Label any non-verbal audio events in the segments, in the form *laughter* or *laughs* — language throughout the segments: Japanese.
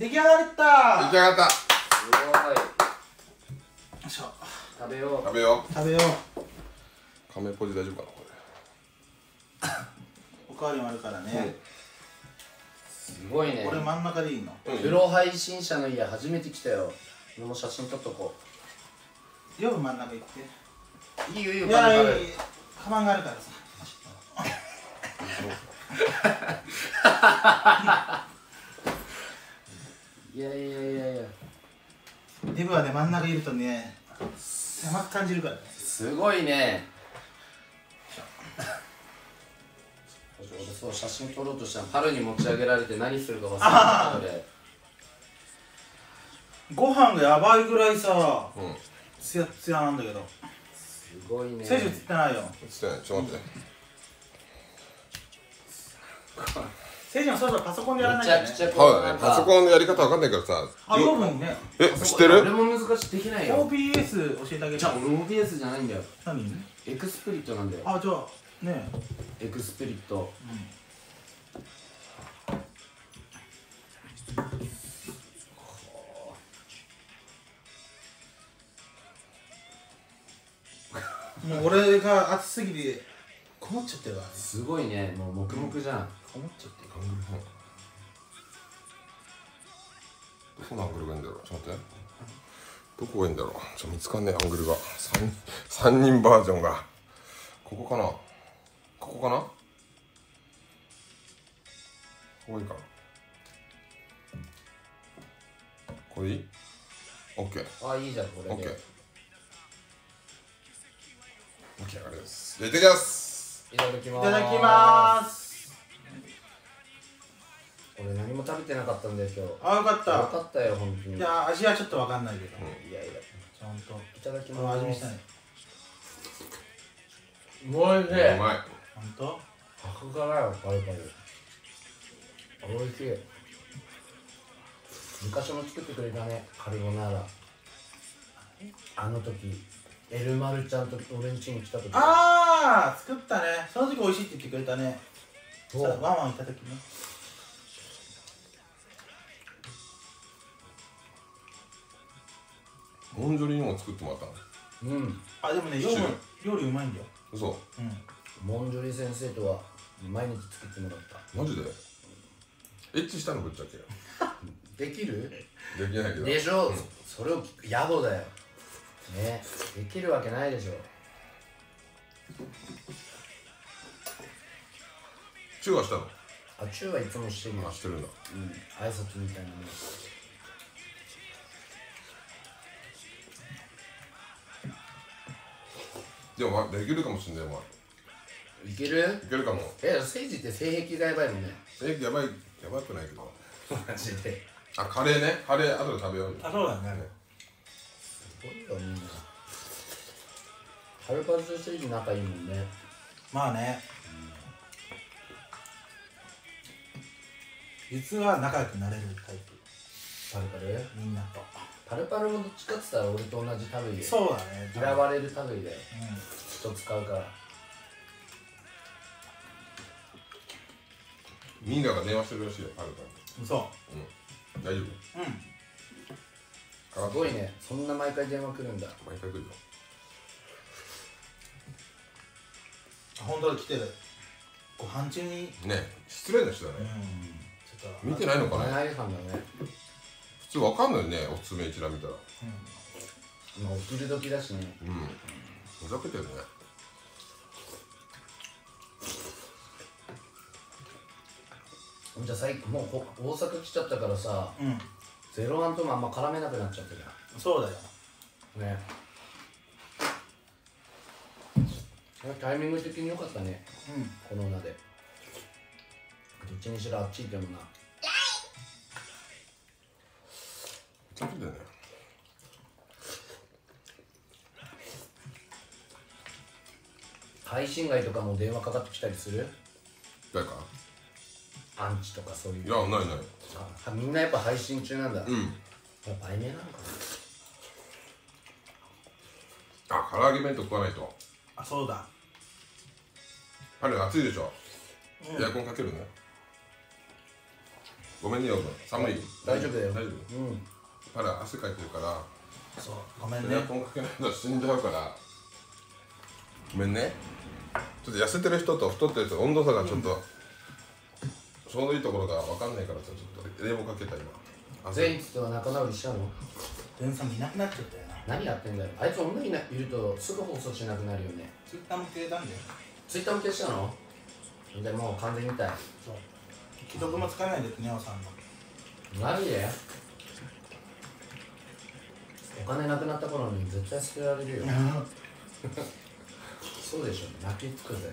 出来上がった。出来上がった。すごい。よいしょ。食べよう。食べよ食べよう。う亀ポジ大丈夫かなこ *coughs* おかわりもあるからね、すごいね。俺真ん中でいいの？れうん。プロ配信者の家初めて来たよ。俺も写真撮っとこ夜真ん中行って。ういいよいいよ。いやいやカバンがあるからさ *laughs* *laughs* いやいやいやいや。デブはね真ん中いるとね狭く感じるからね。すごいね。俺そう写真撮ろうとしたらパルに持ち上げられて何するか忘れてた俺 *laughs* ご飯がやばいぐらいさうん。ツヤツヤなんだけど。すごいね。選手映ってないよ。ちょっとちょっと待って *laughs* 選手もそろそろパソコンでやらなきゃね。めちゃくちゃこそううだね。なんかパソコンのやり方わかんないからさあ養分ね。え知ってる？俺も難しい。できないよ。OBS 教えてあげるじゃあ俺 OBS じゃないんだよ。何？ XSplit なんだよ。あじゃあね。 XSplit。もう俺が暑すぎてこもっちゃってるわ。ねすごいねもう黙々じゃん。こもっちゃってる。アングルうんどこのアングルがいいんだろう？ちょっと待って。どこがいいんだろう？ちょっと見つかんねえ。アングルが。三三人バージョンが。ここかな？ここかな？ここいいかな？これいい？オッケー。あいいじゃんこれオッケー。でオッケーありがとうございます。じゃあいただきますいただきます。いただきます。俺何も食べてなかったんだよ今日。あよかった。よかったよ本当に。いや味はちょっとわかんないけど、いやいや。ちゃんと。いただきます。味見したいおいしいうまい。ほんと白からよパリパリ。おいしい。昔も作ってくれたねカルボナーラ。あの時エルマルちゃんと俺ん家に来た時。ああ作ったね。その時美味しいって言ってくれたね。そう。さワンワン行った時ね。モンジョリーニも作ってもらったの？うん。あでもね料理料理うまいんだよ。嘘。うん。モンジョリ先生とは毎日作ってもらった。マジで？エッチしたのぶっちゃけ。*laughs* できる？できないけど。でしょ、それを聞く。野暮だよね。できるわけないでしょ。チューはしたの？あチューはいつもしてるよ。あしてるんだ。うん。挨拶みたいなねでもまあできるかもしんないまあいける？いけるかも。え政治って性癖がやばいもんね。えやばいやばくないけど。*laughs* マジで。あカレーね。カレー後で食べようあそうだね。すごいよみんなハルパルと政治仲いいもんね。まあね。実は仲良くなれるタイプ。パルパル？みんなと。パルパルもどっちかって言ったら俺と同じ類で。そうだね。嫌われる類だよう人使うから。みんなが電話してるらしいよパルパんそルうん。大丈ううん。夫すごいね。そんな毎回電話来るんだ。毎回来るよ。本当だ来てる。ご飯中に？ね。失礼な人だうん。ねちょっと見てないのかねマナー違反だね。普通わかんないよねおすすめ一覧見たら。今お昼時だしね。うん。ふざけてるね。じゃあ最近もうこ大阪来ちゃったからさ。うん、うん、ゼロワンともあんま絡めなくなっちゃったじそうだよ。ゃんねタイミング的に良かったね。うん。コロナで。どっちにしろあっち行ってもな。ふざけてるね配信外とかも電話かかってきたりする？誰か？アンチとかそういう。いやないない。あみんなやっぱ配信中なんだ、うん。やっぱ売名なのかあ唐揚げ弁当食わないと。あそうだ。春暑いでしょ、うん。エアコンかけるねごめんねよ寒い。大丈夫だよ。大丈夫？うん。パラ汗かいてるから。そうごめんね。エアコンかけないと死んじゃうから。ごめんね。ちょっと痩せてる人と太ってる人温度差がちょっと、ちょうどいいところが分かんないからさちょっと冷房かけた今。汗善逸とは仲直りしたの？ベンさんもいなくなっちゃったよな何やってんだよ。あいつ女にいるとすぐ放送しなくなるよね。ツイッターも消えたんだよ。ツイッターも消したのでもう完全に見たいそう既読もつかないでってニャオさんの。マジで？お金なくなった頃に絶対捨てられるよ。*laughs* そうでしょ泣きつくぜ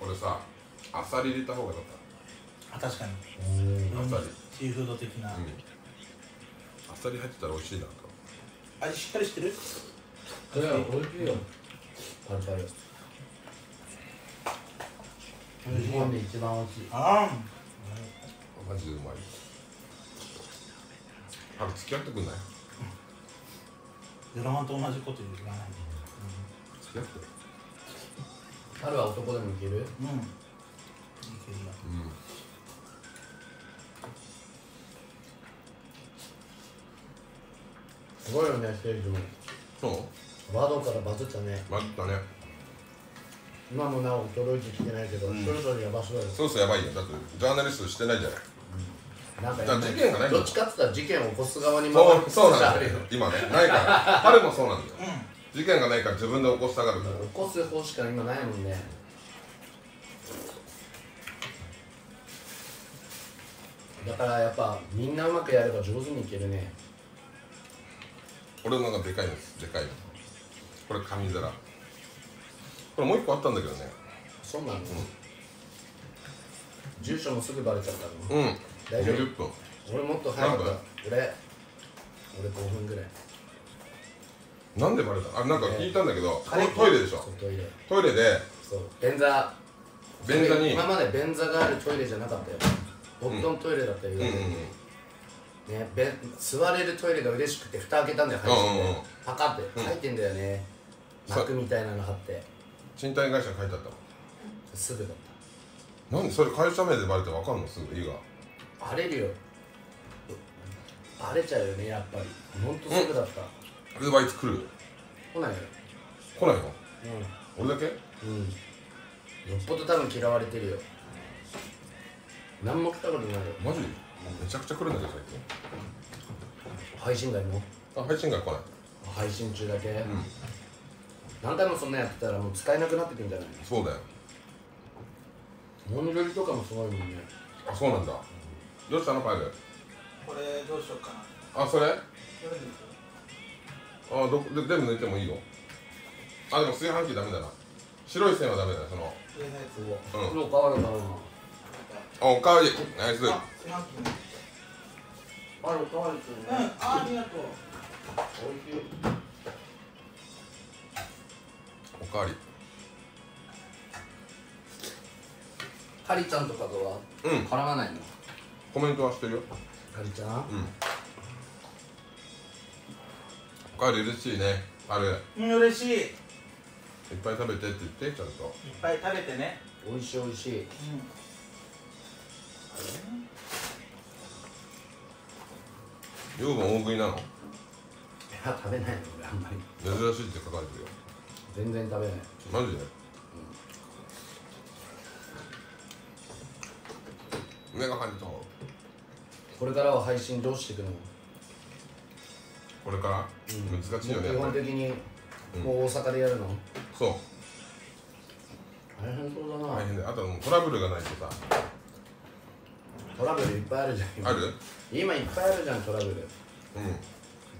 これさあさり入れた方がよかっあ確かに。うんあさりシーフード的な、たうん。あさり入ってたら美味しいなと。味しっかりしてる？それは美味しいよ。パルパル日本で一番美味しい。あマジでうまい。あれ付き合ってくんない？あゼロワンと同じこと言わない付き合ってパルは男でもいける？うん。いいけるようん。すごいよねステージもそう？ワードからバズったね。まったね。今もなお届いてきてないけど、うん。そろそろやばそうだよ。そうそうやばいよ。だってジャーナリストしてないじゃない。なんかだから事件がないんだどっちかって言ったら事件を起こす側にそうそうなんだよ。*laughs* 今ねないから。彼もそうなんだよ事件がないから自分で起こしたがる。から起こす方しか今ないもんね。だからやっぱみんなうまくやれば上手にいけるね。俺のがでかいんです。でかいの。これ紙皿。これもう一個あったんだけどね。そうなの、住所もすぐバレちゃったの？うん。大丈夫？20分。俺もっと早かった。何俺俺5分ぐらいなんでバレた？のあなんか聞いたんだけど、あれトイレでしょ？トイレ。トイレで？そう。便座。便座に？今まで便座があるトイレじゃなかったよ。ボットントイレだったよ、うんうんうん。ね、べん座れるトイレが嬉しくて蓋開けたんだよ配信で、うんうん。うん。パカってうん入ってんだよね、そう膜みたいなの貼って。賃貸会社に書いてあったすぐだっのなんでそれ会社名でバレてわかんの？すぐいいがたバレるよ。バレちゃうよねやっぱり。ほんとすぐだった、ウーバーイーツ来る？来ないよ。来ないの？う俺だけ？んうん。よっぽど多分嫌われてるよ。何も来たことないよ。マジ？めちゃくちゃ来るんだけど最配信外も？近あ配信が来ない。配信中だけ、うん。何回もそんなやってたらもう使えなくなってくんじゃない？そうだよ。モンゴルとかもすごいもんね。あそうなんだ。どうしたのファイル？これどうしようかな。あそれ？どれでいくあどで全部抜いてもいいよあでも炊飯器ダメだな。白い線はダメだなその。上のやつうん。黒変わる変わるな。あおかわりナイス。あ炊飯器にある変わるっうんあありがとう。おいしい。おかわり。カリちゃんとかとはうん。絡まないの？コメントはしてるよ。カリちゃん？うんおかわり嬉しいね。ある。いうん嬉しい。いっっぱい食べてって言ってちゃんと。ぱい食べてね。おいしいおいしい。うん。養分大食いなの？いや食べないあんまり。珍しいって書かれてるよ。全然食べない。マジで？目が入ったこれからは配信どうしていくの？これから？難しいよね基本的にもう大阪でやるの？そう。大変そうだな。大変であとはもうトラブルがないとさ。トラブルいっぱいあるじゃんある？今いっぱいあるじゃんトラブル。ねうん。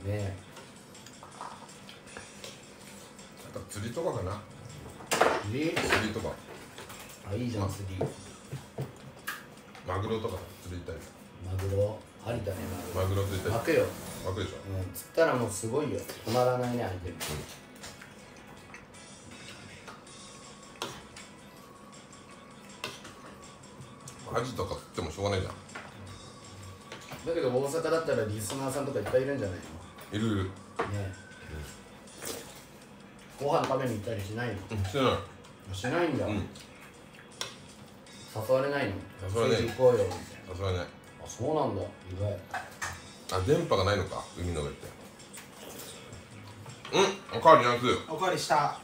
え。あと釣りとかかな。釣り？釣りとか。あいいじゃん釣り。マグロとか釣り行ったり。マグロありだね。ママグロ釣りたグロ巻くよ、り巻くでしょ。うん、釣ったらもうすごいよ。止まらないね相手アジとか釣ってもしょうがないじゃん。だけど大阪だったらリスナーさんとかいっぱいいるんじゃないの？いるいる。ねご飯食べに行ったりしないの？うんしてない。しないんだ、うん。誘われないの？誘われない。政治行こうよみたいさすがにねなあそうなんだ。意外。あ電波がないのか？海の上って。うんおかわりなんすおかわりした。は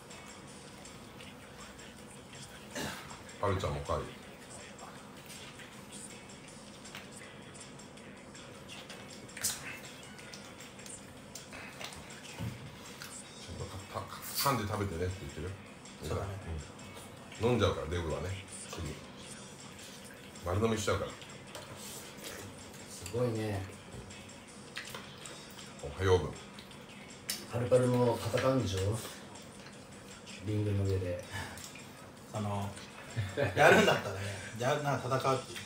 るちゃんもおかわり。ちょっとかか噛んで食べてねって言ってる？そうだね。うん。飲んじゃうからデブはね。すぐ丸飲みしちゃうから。すごいね。おはよう分パルパルも戦うんでしょ？リングの上で。そのやるんだったらね *laughs* じゃあな戦うっていう。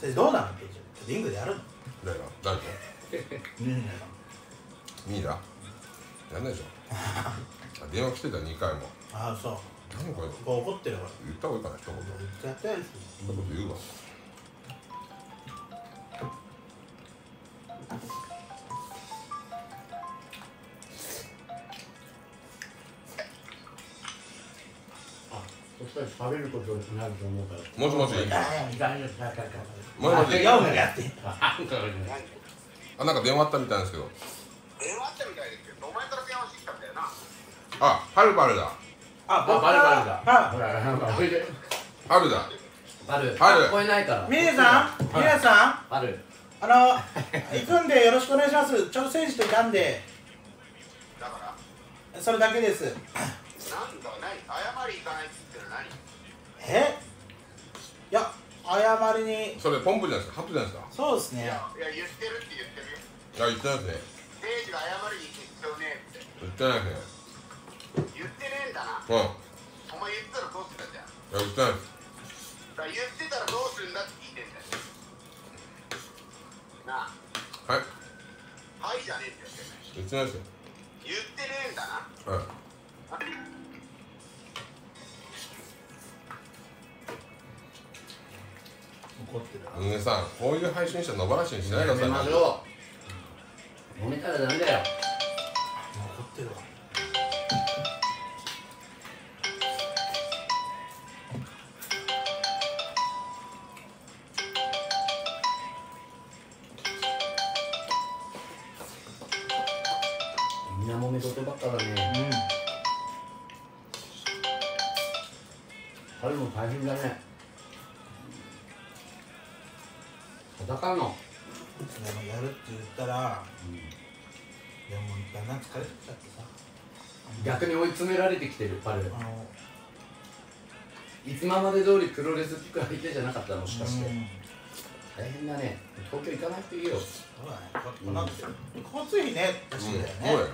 それどうなのってリングでやるの？誰が誰とうんミイラ？やんないでしょ。*laughs* あ電話来てた2回も。ああそう。何これ？怒ってるから言った方がいい。かな一言。言ってやったやつそんなこと言うわ喋ることになると思うからもしもし。いやいやいやいやいやいやもしもしやお前やってあなんか電話あったみたいですけど。電話あったみたいですけど、お前から電話してきたんだ。よな。あはるばるだ。ああバルバルだ。はほらなんかおいではるだ。バル。バル。聞こえないから。いミネさん？ミネさん？バルあの行くんでよろしくお願いします。ちょうど政治といたんで。だから、それだけです。なんだ、何謝り行かないって言ってるの何？え？いや謝りに。それポンプじゃないですか？ハトじゃないですか？そうですね。いや、いや、言ってるって言ってるよ。いや言ってないですね。政治が謝りに行く必要ねえって。言ってないですね。言ってねえんだな。うん。いお前言ったらどうするんだよ。や言ってないです。だから言ってたらどうするんだって。な。あ、はい。はい。じゃねえんだよ。言ってないですよ。言ってねえんだな。はい。怒ってるあのねさんこういう配信者野放しにしないでやください飲めたらダメだよみんな揉め事ばっかだね春も大変だね戦うのでもやるって言ったら、いやもうだんだん疲れてきちゃってさ逆に追い詰められてきてるパルあのいつままで通りプロレスキック相手じゃなかったもしかしてうん大変だね。東京行かなくていいよ。そうだね。ここなんて交通費ね確かだよね、そうだよ。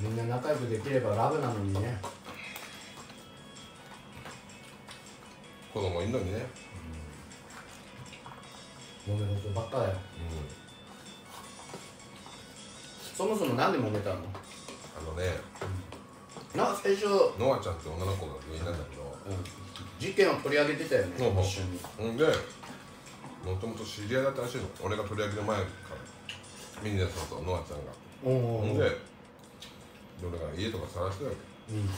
みんな仲良くできればラブなのにね。子供いんのにね。揉め事ばっかだよ。うん。そもそもなんで揉めたの？あのねな最初、ノアちゃんって女の子が原因なんだけど事件を取り上げてたよね一緒に。ほんでもともと知り合いだったらしいの。俺が取り上げる前からミニナさんとノアちゃんが。ほんで俺が家とか探してたわけ。うん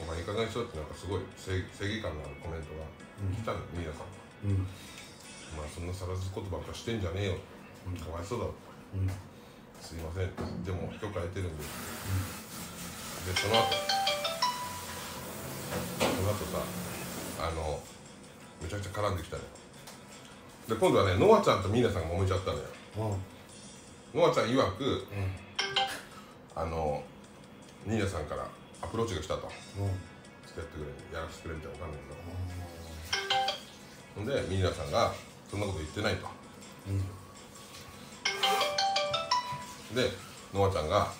お前いい加減にしろってなんかすごい正正義感のあるコメントが来たのよミニナさん。うん。お前そんなさらずことばっかしてんじゃねえよ、かわいそうだろうん。すいません。でも許可得てるんで、でその後その後さあのめちゃくちゃ絡んできたのよ。で今度はねノアちゃんとミーナさんが揉めちゃったのよ。うん。ノアちゃん曰くあのニーナさんからアプローチが来たと。うん。付き合ってくれやらせてくれみたいなわかんないけど。ほんでミーナさんがそんなこと言ってないと。でノアちゃんが、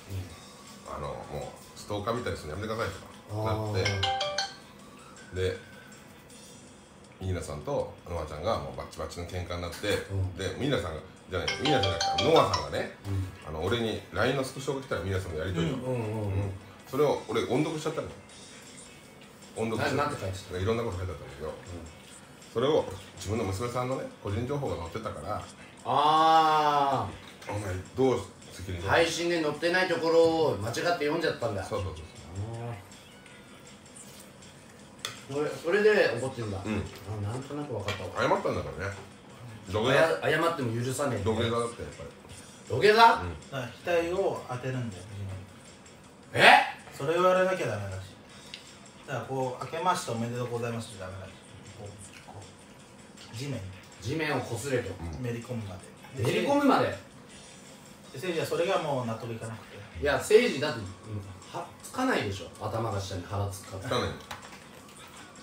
あのもうストーカーみたいにするのやめてくださいとかなってでミーナさんとノアちゃんがもうバッチバチの喧嘩になって、うん。でミーナさんがじゃないミーナさんじゃなくてノアさんがね、あの俺に LINE のスクショが来たらミーナさんのやり取りを、それを俺音読しちゃったの。よ音読しちゃななんて書いてたいろんなこと書いてあったんだけど、それを自分の娘さんのね個人情報が載ってたからあお前どう責任配信で載ってないところを間違って読んじゃったんだ。そうそうそうそれそれで怒ってんだ、うん。あなんとなく分かったわ。謝ったんだからね。土下座。あや謝っても許さねえ。土下座だってやっぱり。土下座、だから額を当てるんだよえ？それを言われなきゃダメだし。だからこう「明けましておめでとうございます」ってダメだし。こうこう地面。に地面をこすれと、めり込むまで。めり込むまで？で誠治はそれがもう納得いかなくて。いや政治だってうんはつかないでしょ。頭が下に腹つくかつかない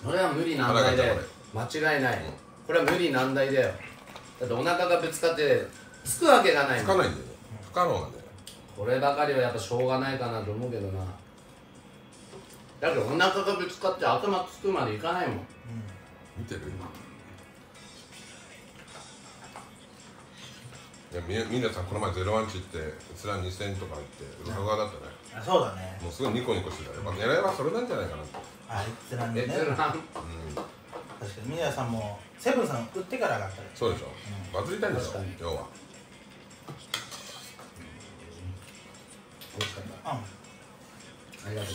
それは無理難題だよ。間違いない、うん。これは無理難題だよ。だってお腹がぶつかってつくわけがないもんつかないんだよ。ね不可能なんだよ。こればかりはやっぱしょうがないかなと思うけどな。だけどお腹がぶつかって頭つくまでいかないもん。見てる？いやみみんなさんこの前ゼロワンチって閲覧2000とか入って裏側だったね。あそうだね。もうすごいニコニコしてたやっぱ狙いはそれなんじゃないかなって。あいつらにね。別なうん。確かにミネさんもセブンさん売ってから上がったね。そうでしょ、バズりたいんだよ確かに。要は。美味しかった。うありがと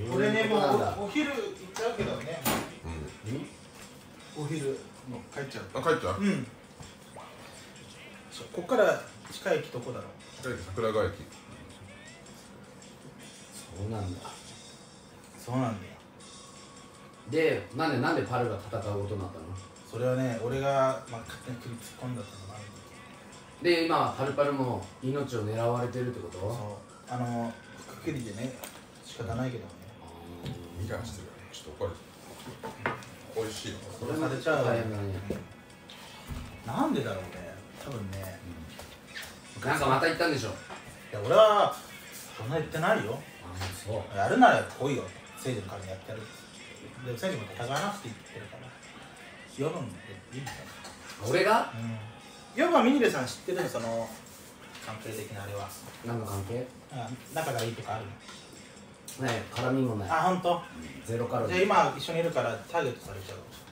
う、んこれねもうなんだ。おお昼行っちゃうけどね。うん。お昼もう帰っちゃう。あ帰ったう。ん。そうこっから近い駅どこだろう？帰って桜川駅。そうなんだ。そうなんだよ。でなんでなんでパルが戦うことになったの？それはね俺が、まあ、勝手に首突っ込んだってのもあるんだで今パルパルも命を狙われてるってこと？けどそう。あのくくりでね仕方ないけどね。ミラーしてる。よねちょっと怒られて美味しいよそれまでちゃうなん。でだろうね多分ねなんかまた言ったんでしょ。いや俺はそんな言ってないよ。あそう。やるなら来いよ聖治の代わりにやってやる。で聖治も戦わなくていいって言ってるから。夜分でいいんだよ。俺が？うん。夜はミニレさん知ってるの？その関係的なあれは。何の関係？あ仲がいいとかあるの？ね絡みもない。あ本当？ゼロカロリー。じゃあ今一緒にいるからターゲットされちゃうかもしれない